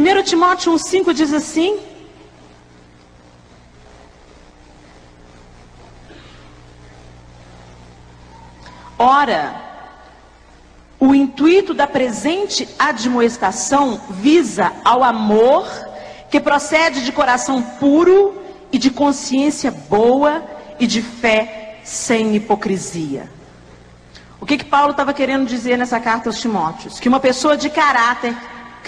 1 Timóteo 1,5 diz assim: Ora, o intuito da presente admoestação visa ao amor que procede de coração puro e de consciência boa e de fé sem hipocrisia. O que, que Paulo estava querendo dizer nessa carta aos Timóteos? Que uma pessoa de caráter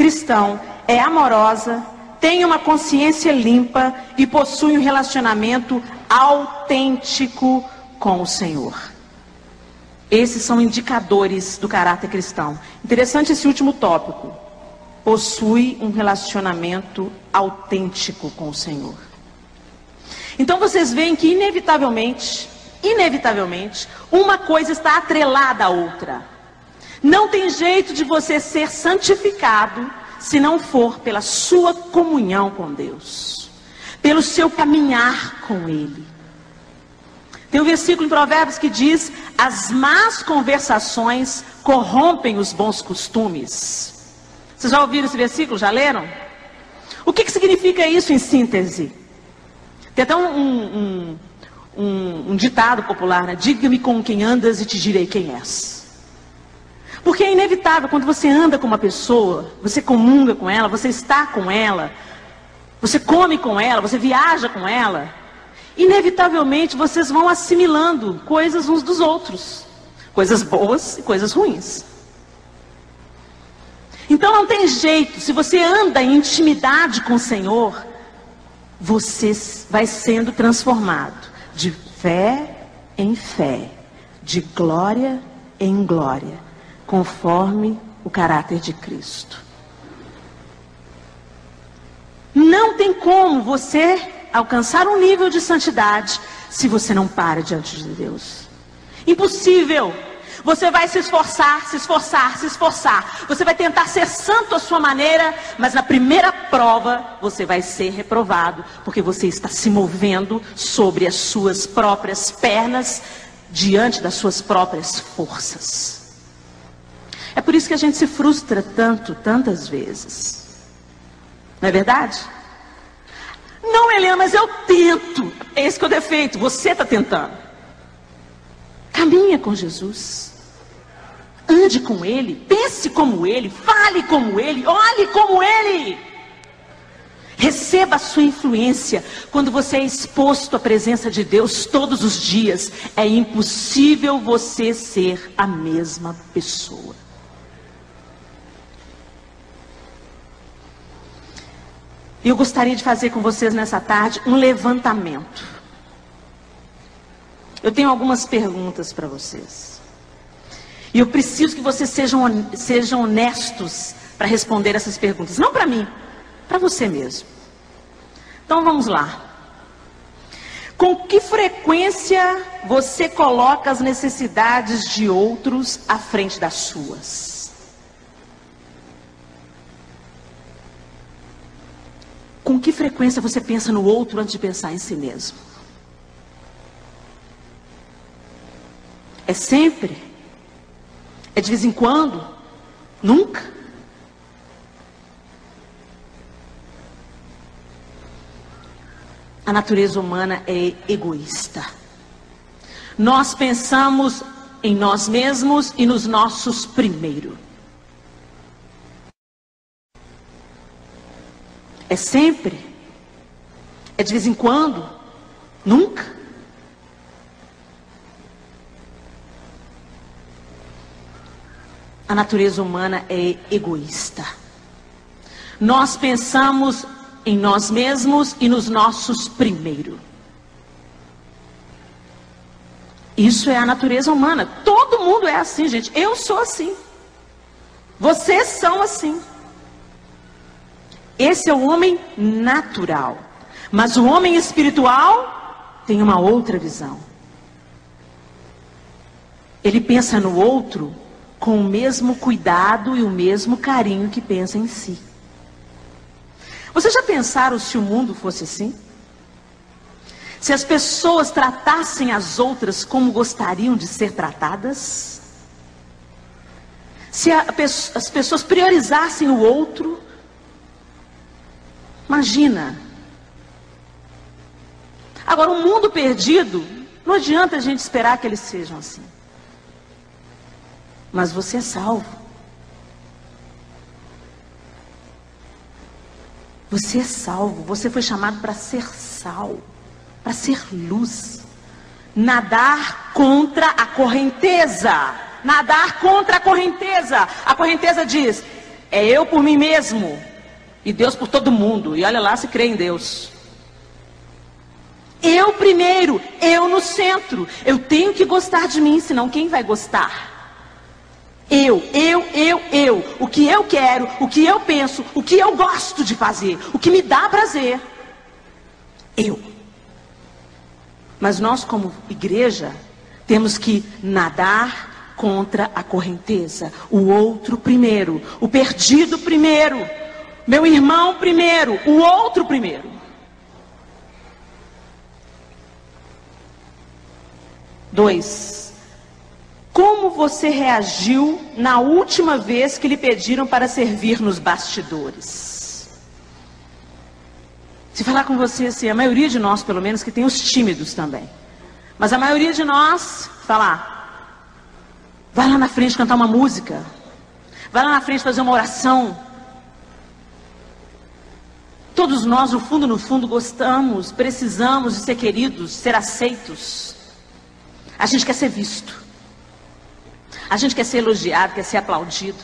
cristão é amorosa, tem uma consciência limpa e possui um relacionamento autêntico com o Senhor. Esses são indicadores do caráter cristão. Interessante esse último tópico. Possui um relacionamento autêntico com o Senhor. Então vocês veem que inevitavelmente, inevitavelmente, uma coisa está atrelada à outra. Não tem jeito de você ser santificado se não for pela sua comunhão com Deus, pelo seu caminhar com Ele. Tem um versículo em Provérbios que diz: As más conversações corrompem os bons costumes. Vocês já ouviram esse versículo? Já leram? O que, que significa isso em síntese? Tem até um, um, um, um ditado popular, né? Diga-me com quem andas e te direi quem és. Porque é inevitável, quando você anda com uma pessoa, você comunga com ela, você está com ela, você come com ela, você viaja com ela, inevitavelmente vocês vão assimilando coisas uns dos outros, coisas boas e coisas ruins. Então não tem jeito, se você anda em intimidade com o Senhor, você vai sendo transformado de fé em fé, de glória em glória, conforme o caráter de Cristo. Não tem como você alcançar um nível de santidade se você não para diante de Deus. Impossível. Você vai se esforçar, se esforçar, se esforçar. Você vai tentar ser santo à sua maneira, mas na primeira prova você vai ser reprovado, porque você está se movendo sobre as suas próprias pernas, diante das suas próprias forças. É por isso que a gente se frustra tanto, tantas vezes. Não é verdade? Não, Helena, mas eu tento. Esse que é o defeito, você está tentando. Caminha com Jesus. Ande com Ele, pense como Ele, fale como Ele, olhe como Ele. Receba a sua influência quando você é exposto à presença de Deus todos os dias. É impossível você ser a mesma pessoa. E eu gostaria de fazer com vocês nessa tarde um levantamento. Eu tenho algumas perguntas para vocês. E eu preciso que vocês sejam, sejam honestos para responder essas perguntas. Não para mim, para você mesmo. Então vamos lá. Com que frequência você coloca as necessidades de outros à frente das suas? Com que frequência você pensa no outro antes de pensar em si mesmo? É sempre? É de vez em quando? Nunca? A natureza humana é egoísta. Nós pensamos em nós mesmos e nos nossos primeiro. É sempre? É de vez em quando? Nunca? A natureza humana é egoísta. Nós pensamos em nós mesmos e nos nossos primeiro. Isso é a natureza humana. Todo mundo é assim, gente. Eu sou assim. Vocês são assim. Esse é o homem natural. Mas o homem espiritual tem uma outra visão. Ele pensa no outro com o mesmo cuidado e o mesmo carinho que pensa em si. Vocês já pensaram se o mundo fosse assim? Se as pessoas tratassem as outras como gostariam de ser tratadas? Se a, as pessoas priorizassem o outro Imagina. Agora, um mundo perdido, não adianta a gente esperar que eles sejam assim. Mas você é salvo. Você é salvo, você foi chamado para ser sal, para ser luz. Nadar contra a correnteza. Nadar contra a correnteza. A correnteza diz: é eu por mim mesmo e Deus por todo mundo. E olha lá se crê em Deus. Eu primeiro, eu no centro. Eu tenho que gostar de mim, senão quem vai gostar? Eu, eu, eu, eu. O que eu quero, o que eu penso, o que eu gosto de fazer, o que me dá prazer. Eu. Mas nós, como igreja, temos que nadar contra a correnteza. O outro primeiro, o perdido primeiro, meu irmão primeiro, o outro primeiro. Dois. Como você reagiu na última vez que lhe pediram para servir nos bastidores? Se falar com você assim, a maioria de nós, pelo menos, que tem os tímidos também. Mas a maioria de nós, falar, vai lá na frente cantar uma música. Vai lá na frente fazer uma oração. Todos nós, no fundo, no fundo, gostamos, precisamos de ser queridos, ser aceitos. A gente quer ser visto. A gente quer ser elogiado, quer ser aplaudido.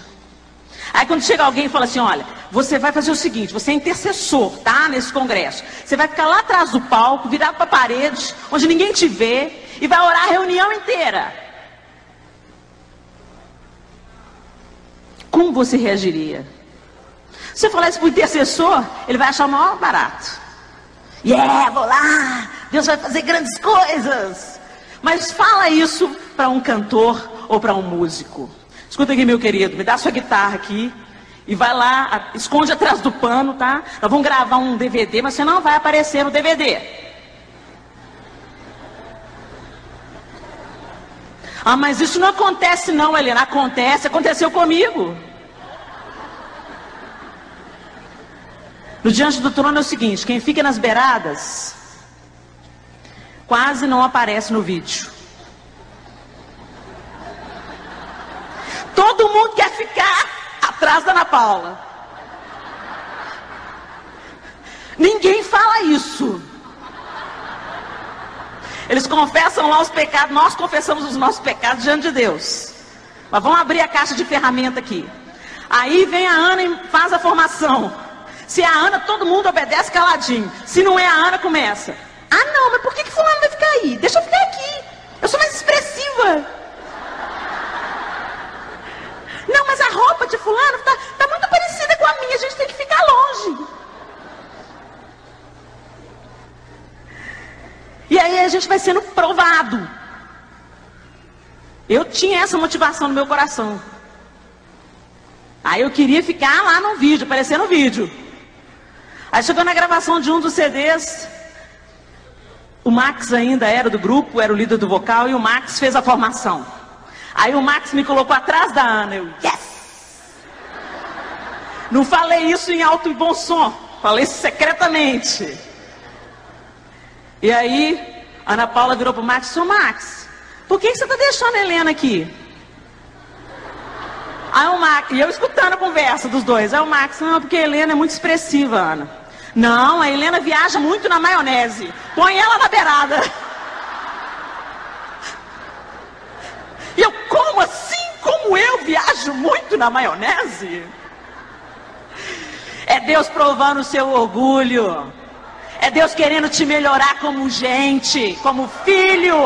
Aí quando chega alguém e fala assim, olha, você vai fazer o seguinte, você é intercessor, tá? Nesse congresso. Você vai ficar lá atrás do palco, virado para a parede, onde ninguém te vê, e vai orar a reunião inteira. Como você reagiria? Se você falar isso para o intercessor, ele vai achar o maior barato. Yeah, vou lá, Deus vai fazer grandes coisas. Mas fala isso para um cantor ou para um músico? Escuta aqui, meu querido, me dá sua guitarra aqui e vai lá, esconde atrás do pano, tá? Nós vamos gravar um DVD, mas você não vai aparecer no DVD. Ah, mas isso não acontece não, Helena. Acontece, aconteceu comigo. No Diante do Trono é o seguinte, quem fica nas beiradas quase não aparece no vídeo. Todo mundo quer ficar atrás da Ana Paula. Ninguém fala isso. Eles confessam lá os pecados, nós confessamos os nossos pecados diante de Deus. Mas vamos abrir a caixa de ferramenta aqui. Aí vem a Ana e faz a formação. Se é a Ana, todo mundo obedece caladinho. Se não é a Ana, começa. Ah, não, mas por que, que fulano vai ficar aí? Deixa eu ficar aqui. Eu sou mais expressiva. Não, mas a roupa de fulano está tá muito parecida com a minha, a gente tem que ficar longe. E aí a gente vai sendo provado. Eu tinha essa motivação no meu coração. Aí eu queria ficar lá no vídeo, aparecer no vídeo. Aí chegou na gravação de um dos CDs. O Max ainda era do grupo, era o líder do vocal, e o Max fez a formação. Aí o Max me colocou atrás da Ana. Eu, yes! Não falei isso em alto e bom som, falei secretamente. E aí, Ana Paula virou pro Max, Sou Max, por que, que você está deixando a Helena aqui? Aí o Max, e eu escutando a conversa dos dois. Aí o Max, não, porque a Helena é muito expressiva, Ana. Não, a Helena viaja muito na maionese. Põe ela na beirada. E eu, como assim? Como eu viajo muito na maionese? É Deus provando o seu orgulho. É Deus querendo te melhorar como gente, como filho,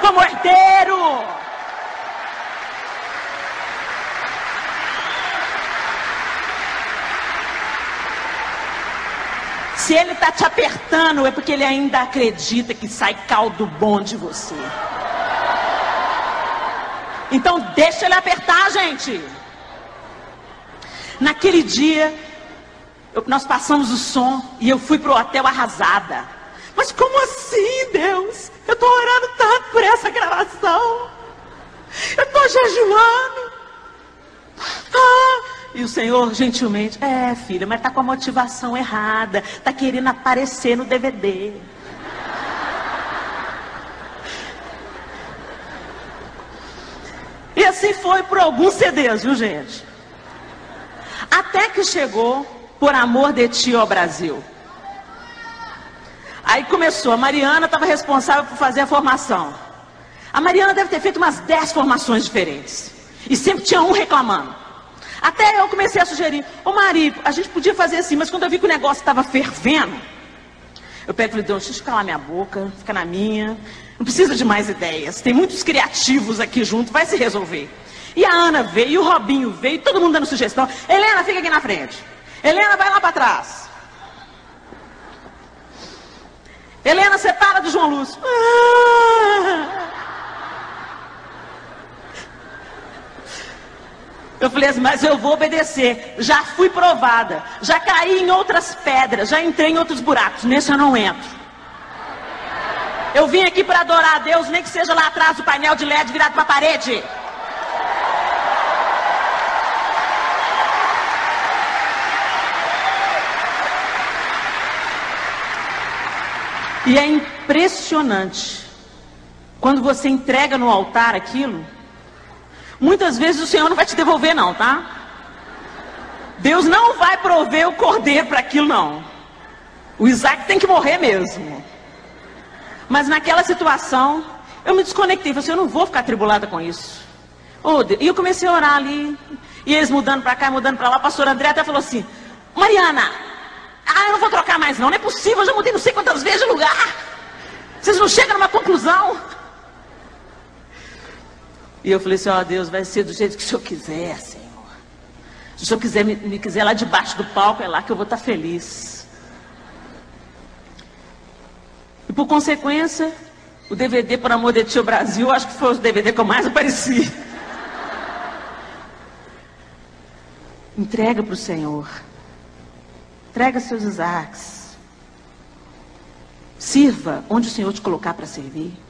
como herdeiro. Se ele está te apertando, é porque ele ainda acredita que sai caldo bom de você. Então deixa ele apertar, gente. Naquele dia, eu, nós passamos o som e eu fui para o hotel arrasada. Mas como assim, Deus? Eu estou orando tanto por essa gravação. Eu estou jejuando. Ah, E o Senhor, gentilmente, é, filha, mas tá com a motivação errada. Tá querendo aparecer no DVD. E assim foi por alguns CDs, viu, gente? Até que chegou Por Amor de Ti, ó Brasil. Aí começou, a Mariana estava responsável por fazer a formação. A Mariana deve ter feito umas 10 formações diferentes. E sempre tinha um reclamando. Até eu comecei a sugerir, ô Mari, a gente podia fazer assim, mas quando eu vi que o negócio estava fervendo, eu pego e falei, Deus, deixa eu calar minha boca, fica na minha. Não precisa de mais ideias. Tem muitos criativos aqui junto, vai se resolver. E a Ana veio, e o Robinho veio, todo mundo dando sugestão. Helena, fica aqui na frente. Helena, vai lá para trás. Helena, separa do João Lúcio. Eu falei assim, mas eu vou obedecer. Já fui provada. Já caí em outras pedras. Já entrei em outros buracos. Nesse eu não entro. Eu vim aqui para adorar a Deus, nem que seja lá atrás do painel de LED virado para a parede. E é impressionante. Quando você entrega no altar aquilo, muitas vezes o Senhor não vai te devolver, não, tá? Deus não vai prover o cordeiro para aquilo, não. O Isaac tem que morrer mesmo. Mas naquela situação, eu me desconectei. Falei assim, eu não vou ficar tribulada com isso. Oh, e eu comecei a orar ali. E eles mudando para cá, mudando para lá. O pastor André até falou assim, Mariana, ah, eu não vou trocar mais não, não é possível, eu já mudei não sei quantas vezes de lugar. Vocês não chegam numa conclusão. E eu falei assim, ó oh, Deus, vai ser do jeito que o Senhor quiser, Senhor. Se o Senhor quiser, me, me quiser lá debaixo do palco, é lá que eu vou estar feliz. E por consequência, o DVD Por Amor de Tio Brasil, acho que foi o DVD que eu mais apareci. Entrega para o Senhor. Entrega seus Isaacs. Sirva onde o Senhor te colocar para servir.